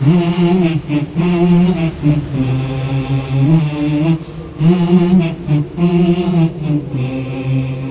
Mm-hmm.